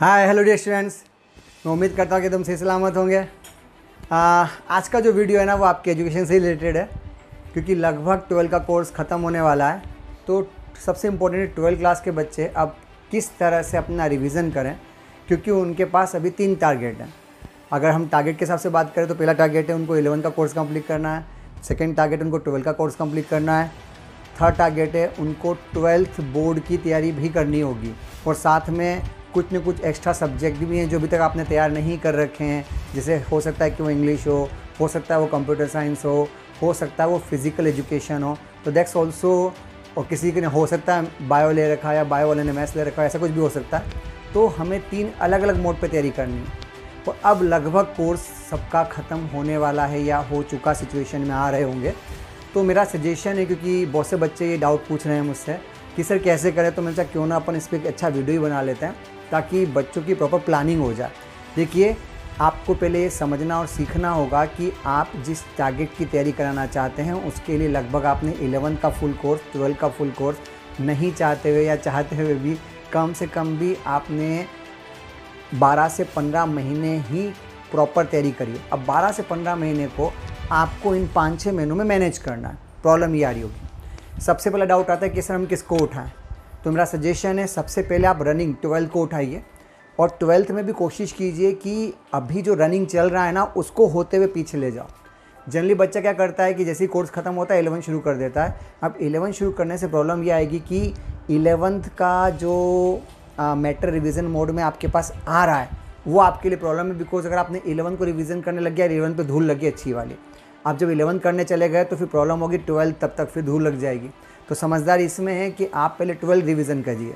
Hi hello dear students मैं उम्मीद करता हूँ कि तुम सही सलामत होंगे। आ, आज का जो वीडियो है ना वो आपके एजुकेशन से रिलेटेड है क्योंकि लगभग ट्वेल्व का कोर्स ख़त्म होने वाला है। तो सबसे इम्पोर्टेंट ट्वेल्व क्लास के बच्चे अब किस तरह से अपना रिवीजन करें क्योंकि उनके पास अभी तीन टारगेट हैं। अगर हम टारगेट के हिसाब से बात करें तो पहला टारगेट है उनको इलेवन का कोर्स कंप्लीट करना है। सेकेंड टारगेट उनको ट्वेल्व का कोर्स कंप्लीट करना है। थर्ड टारगेट है उनको ट्वेल्थ बोर्ड की तैयारी भी करनी होगी। और साथ में कुछ न कुछ एक्स्ट्रा सब्जेक्ट भी हैं जो अभी तक आपने तैयार नहीं कर रखे हैं। जैसे हो सकता है कि वो इंग्लिश हो हो सकता है वो कंप्यूटर साइंस हो हो सकता है वो फ़िज़िकल एजुकेशन हो। तो दैट्स ऑल्सो और किसी के ने, हो सकता है बायो ले रखा है या बायो वाले ने मैथ्स ले रखा है, ऐसा कुछ भी हो सकता है। तो हमें तीन अलग अलग मोड पर तैयारी करनी है। तो अब लगभग कोर्स सबका ख़त्म होने वाला है या हो चुका सिचुएशन में आ रहे होंगे। तो मेरा सजेशन है, क्योंकि बहुत से बच्चे ये डाउट पूछ रहे हैं मुझसे, कि सर कैसे करें? तो मैंने कहा, क्यों ना अपन इस पर एक अच्छा वीडियो ही बना लेते हैं। ताकि बच्चों की प्रॉपर प्लानिंग हो जाए। देखिए, आपको पहले ये समझना और सीखना होगा कि आप जिस टारगेट की तैयारी कराना चाहते हैं, उसके लिए लगभग आपने इलेवन का फुल कोर्स ट्वेल्व का फुल कोर्स नहीं चाहते हुए या चाहते हुए भी कम से कम भी आपने 12 से 15 महीने ही प्रॉपर तैयारी करिए अब 12 से 15 महीने को आपको इन पाँच छः महीनों में मैनेज करना है। प्रॉब्लम ये आ रही होगी। सबसे पहला डाउट आता है कि सर हम किसको उठाएँ? तो मेरा सजेशन है, सबसे पहले आप रनिंग ट्वेल्थ को उठाइए और ट्वेल्थ में भी कोशिश कीजिए कि अभी जो रनिंग चल रहा है ना, उसको होते हुए पीछे ले जाओ। जनरली बच्चा क्या करता है कि जैसे ही कोर्स ख़त्म होता है इलेवन शुरू कर देता है। अब इलेवन शुरू करने से प्रॉब्लम ये आएगी कि इलेवंथ का जो मैटर रिवीजन मोड में आपके पास आ रहा है, वो आपके लिए प्रॉब्लम है बिकॉज़ अगर आपने इलेवन को रिवीजन करने लग गया इलेवन पर धूल लगी अच्छी वाली। आप जब इलेवन करने चले गए तो फिर प्रॉब्लम होगी ट्वेल्थ तब तक फिर धूल लग जाएगी। तो समझदार इसमें है कि आप पहले ट्वेल्थ रिविज़न करिए।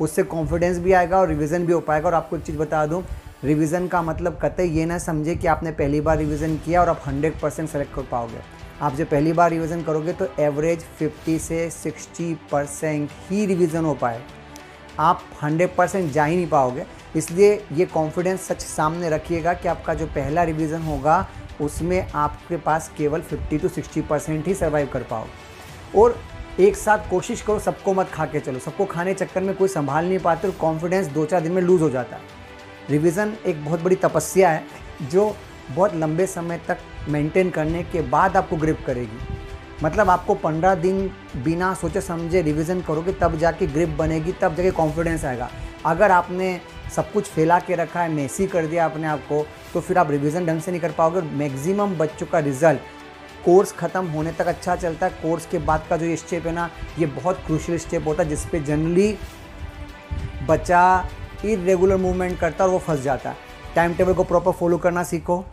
उससे कॉन्फिडेंस भी आएगा और रिविज़न भी हो पाएगा। और आपको एक चीज़ बता दूँ रिवीजन का मतलब कतई ये ना समझे कि आपने पहली बार रिविज़न किया और आप हंड्रेड परसेंट सेलेक्ट कर पाओगे। आप जब पहली बार रिविज़न करोगे तो एवरेज 50 से 60 परसेंट ही रिविज़न हो पाए। आप 100 परसेंट जा ही नहीं पाओगे। इसलिए ये कॉन्फिडेंस सच सामने रखिएगा कि आपका जो पहला रिवीजन होगा, उसमें आपके पास केवल 50 टू 60 परसेंट ही सर्वाइव कर पाओगे। और एक साथ कोशिश करो, सबको मत खा के चलो। सबको खाने चक्कर में कोई संभाल नहीं पाते और कॉन्फिडेंस दो चार दिन में लूज़ हो जाता है। रिविज़न एक बहुत बड़ी तपस्या है, जो बहुत लंबे समय तक मेंटेन करने के बाद आपको ग्रिप करेगी। मतलब आपको पंद्रह दिन बिना सोचे समझे रिवीजन करोगे, तब जाके ग्रिप बनेगी, तब जाके कॉन्फिडेंस आएगा। अगर आपने सब कुछ फैला के रखा है मेसी कर दिया अपने आप को तो फिर आप रिविज़न ढंग से नहीं कर पाओगे। मैक्सिमम बच्चों का रिज़ल्ट कोर्स ख़त्म होने तक अच्छा चलता है। कोर्स के बाद का जो ये स्टेप है ना, ये बहुत क्रूशल स्टेप होता है, जिसपे जनरली बच्चा इरेगुलर मूवमेंट करता है और वो फंस जाता है। टाइम टेबल को प्रॉपर फॉलो करना सीखो।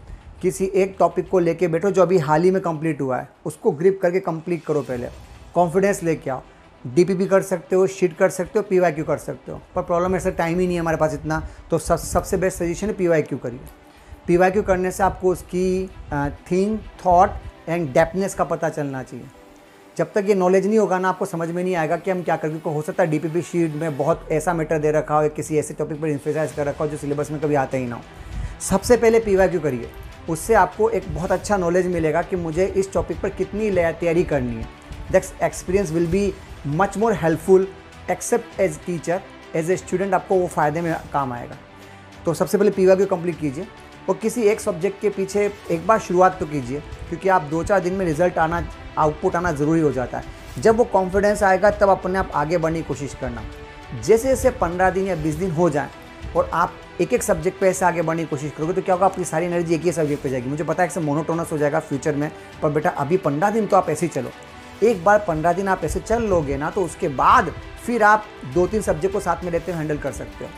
किसी एक टॉपिक को लेके बैठो, जो अभी हाल ही में कंप्लीट हुआ है, उसको ग्रिप करके कंप्लीट करो पहले। कॉन्फिडेंस लेके आओ। डीपीपी कर सकते हो शीट कर सकते हो पी कर सकते हो। पर प्रॉब्लम ऐसा टाइम ही नहीं है हमारे पास इतना। तो सब, सबसे बेस्ट सजेशन है पी करिए। पीवाईक्यू करने से आपको उसकी थिंक थॉट एंड डेप्थनेस का पता चलना चाहिए। जब तक ये नॉलेज नहीं होगा ना, आपको समझ में नहीं आएगा कि हम क्या करके क्योंकि हो सकता है डीपीपी शीट में बहुत ऐसा मैटर दे रखा हो, या किसी ऐसे टॉपिक पर इन्फेसाइज कर रखा हो जो सिलेबस में कभी आता ही ना हो। सबसे पहले पी वाई करिए। उससे आपको एक बहुत अच्छा नॉलेज मिलेगा कि मुझे इस टॉपिक पर कितनी तैयारी करनी है। That's experience will be much more helpful except as teacher as a student आपको वो फ़ायदे में काम आएगा। तो सबसे पहले पी वाई कंप्लीट कीजिए। और किसी एक सब्जेक्ट के पीछे एक बार शुरुआत तो कीजिए, क्योंकि आप दो चार दिन में रिज़ल्ट आना आउटपुट आना ज़रूरी हो जाता है। जब वो कॉन्फिडेंस आएगा, तब अपने आप आगे बढ़ने की कोशिश करना। जैसे जैसे पंद्रह दिन या बीस दिन हो जाए, और आप एक एक सब्जेक्ट पे ऐसे आगे बढ़ने की कोशिश करोगे तो क्या होगा, आपकी सारी एनर्जी एक ही सब्जेक्ट पे जाएगी। मुझे पता है कि मोनोटोनस हो जाएगा फ्यूचर में, पर बेटा, अभी पंद्रह दिन तो आप ऐसे ही चलो। एक बार पंद्रह दिन आप ऐसे चल लोगे ना तो उसके बाद फिर आप दो तीन सब्जेक्ट को साथ में रहते हुए हैंडल कर सकते हो।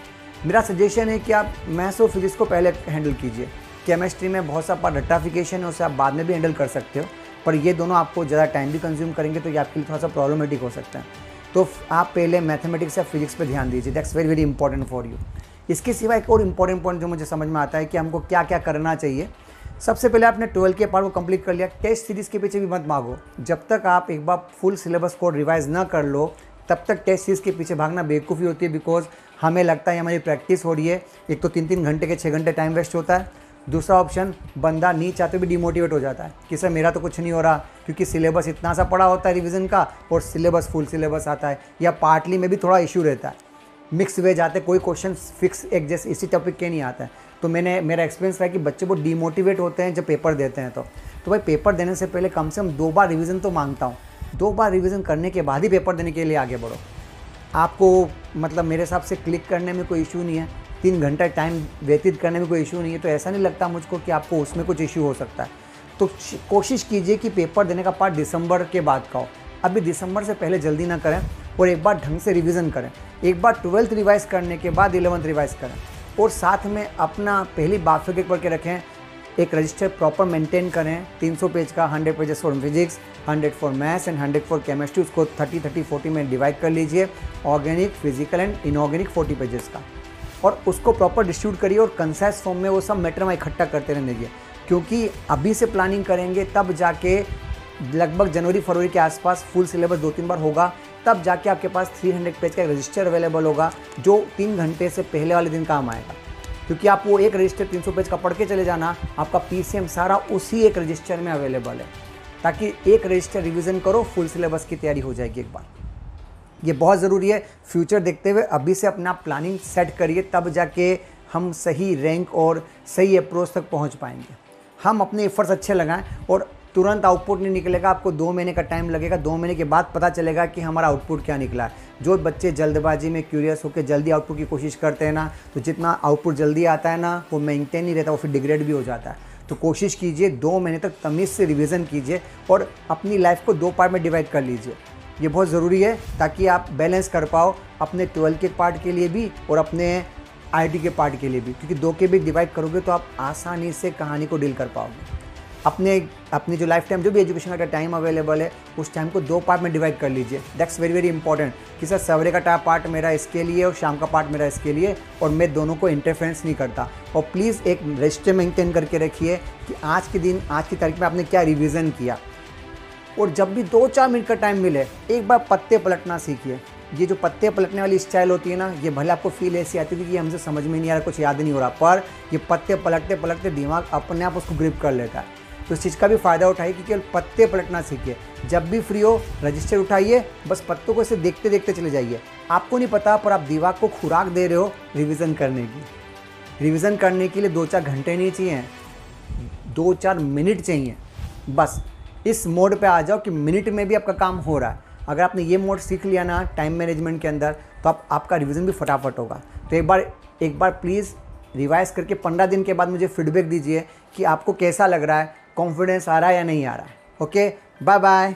मेरा सजेशन है कि आप मैथ्स और फिजिक्स को पहले हैंडल कीजिए। केमिस्ट्री में बहुत सा पार्ट रट्टाफिकेशन है, उसे आप बाद में भी हैंडल कर सकते हो। पर ये दोनों आपको ज़्यादा टाइम भी कंज्यूम करेंगे तो ये आपके लिए थोड़ा सा प्रॉब्लमेटिक हो सकता है। तो आप पहले मैथमेटिक्स या फिजिक्स पर ध्यान दीजिए। That's very very important for you इसके सिवा एक और इंपॉर्टेंट पॉइंट जो मुझे समझ में आता है कि हमको क्या क्या करना चाहिए। सबसे पहले आपने ट्वेल्व के पार्ट को कंप्लीट कर लिया। टेस्ट सीरीज़ के पीछे भी मत मांगो जब तक आप एक बार फुल सिलेबस को रिवाइज ना कर लो, तब तक टेस्ट सीरीज़ के पीछे भागना बेवकूफ़ी होती है बिकॉज़ हमें लगता है हमारी प्रैक्टिस हो रही है। एक तो तीन तीन घंटे के छः घंटे टाइम वेस्ट होता है। दूसरा ऑप्शन, बंदा नहीं चाहते भी डिमोटिवेट हो जाता है। कि सर, मेरा तो कुछ नहीं हो रहा, क्योंकि सिलेबस इतना सा पड़ा होता है रिवीजन का और सिलेबस फुल सिलेबस आता है। या पार्टली में भी थोड़ा इशू रहता है। मिक्स वे जाते, कोई क्वेश्चन फिक्स एक जैसे इसी टॉपिक के नहीं आता है। तो मैंने, मेरा एक्सपीरियंस रहा कि बच्चे बहुत डीमोटिवेट होते हैं जब पेपर देते हैं तो। तो भाई पेपर देने से पहले कम से कम दो बार रिवीजन तो माँगता हूँ। दो बार रिवीजन करने के बाद ही पेपर देने के लिए आगे बढ़ो। आपको मतलब मेरे हिसाब से क्लिक करने में कोई इशू नहीं है, तीन घंटा टाइम व्यतीत करने में कोई इशू नहीं है तो ऐसा नहीं लगता मुझको कि आपको उसमें कुछ इशू हो सकता है। तो कोशिश कीजिए कि पेपर देने का पार्ट दिसंबर के बाद का हो अभी दिसंबर से पहले जल्दी ना करें और एक बार ढंग से रिवीजन करें। एक बार ट्वेल्थ रिवाइज करने के बाद इलेवंथ रिवाइज करें और साथ में अपना पहली बात एक पढ़ के रखें एक रजिस्टर प्रॉपर मेंटेन करें। 300 पेज का 100 pages for physics 100 for maths and 100 for chemistry उसको 30 30 40 में डिवाइड कर लीजिए। Organic physical and inorganic 40 pages का। और उसको प्रॉपर डिस्ट्रीब्यूट करिए और कंसेस फॉर्म में वो सब मैटर में इकट्ठा करते रहने दीजिए। क्योंकि अभी से प्लानिंग करेंगे, तब जाके लगभग जनवरी, फरवरी के आसपास फुल सिलेबस दो तीन बार होगा। तब जाके आपके पास 300 पेज का रजिस्टर अवेलेबल होगा, जो तीन घंटे से पहले वाले दिन काम आएगा। क्योंकि आप वो एक रजिस्टर 300 पेज का पढ़ के चले जाना, आपका पीसीएम सारा उसी एक रजिस्टर में अवेलेबल है। ताकि एक रजिस्टर रिविज़न करो फुल सिलेबस की तैयारी हो जाएगी एक बार। ये बहुत ज़रूरी है। फ्यूचर देखते हुए अभी से अपना प्लानिंग सेट करिए, तब जाके हम सही रैंक और सही अप्रोच तक पहुँच पाएँगे। हम अपने एफर्ट्स अच्छे लगाएँ और तुरंत आउटपुट नहीं निकलेगा, आपको दो महीने का टाइम लगेगा, दो महीने के बाद पता चलेगा कि हमारा आउटपुट क्या निकला है। जो बच्चे जल्दबाजी में क्यूरियस होकर जल्दी आउटपुट की कोशिश करते हैं ना तो जितना आउटपुट जल्दी आता है ना, वो मेंटेन नहीं रहता, वो फिर डिग्रेड भी हो जाता है। तो कोशिश कीजिए, दो महीने तक तमीज़ से रिविज़न कीजिए और अपनी लाइफ को दो पार्ट में डिवाइड कर लीजिए। ये बहुत ज़रूरी है ताकि आप बैलेंस कर पाओ अपने ट्वेल्थ के पार्ट के लिए भी और अपने आई के पार्ट के लिए भी, क्योंकि दो के भी डिवाइड करोगे तो आप आसानी से कहानी को डील कर पाओगे। अपने, अपनी जो लाइफ टाइम जो भी एजुकेशन का टाइम अवेलेबल है, उस टाइम को दो पार्ट में डिवाइड कर लीजिए। दैट्स वेरी वेरी इंपॉर्टेंट कि सर, सवेरे का पार्ट मेरा इसके लिए और शाम का पार्ट मेरा इसके लिए और मैं दोनों को इंटरफेरेंस नहीं करता। और प्लीज़ एक रजिस्टर मेंटेन करके रखिए कि आज के दिन, आज की तारीख में आपने क्या रिविज़न किया। और जब भी दो चार मिनट का टाइम मिले, एक बार पत्ते पलटना सीखिए। ये जो पत्ते पलटने वाली स्टाइल होती है ना, ये भले आपको फील ऐसी आती थी कि हमसे समझ में नहीं आ रहा, कुछ याद नहीं हो रहा, पर ये पत्ते पलटते पलटते दिमाग अपने आप उसको ग्रिप कर लेता है। तो इस चीज़ का भी फ़ायदा उठाइए कि केवल पत्ते पलटना सीखिए। जब भी फ्री हो रजिस्टर उठाइए, बस पत्तों को इसे देखते देखते चले जाइए। आपको नहीं पता, पर आप दिमाग को खुराक दे रहे हो रिविज़न करने की। रिविज़न करने के लिए दो चार घंटे नहीं चाहिए दो चार मिनट चाहिए। बस, इस मोड पे आ जाओ कि मिनट में भी आपका काम हो रहा है। अगर आपने ये मोड सीख लिया ना टाइम मैनेजमेंट के अंदर तो आप, आपका रिवीजन भी फटाफट होगा। तो एक बार एक बार प्लीज़ रिवाइज करके पंद्रह दिन के बाद मुझे फीडबैक दीजिए कि आपको कैसा लग रहा है। कॉन्फिडेंस आ रहा है या नहीं आ रहा? है ओके बाय बाय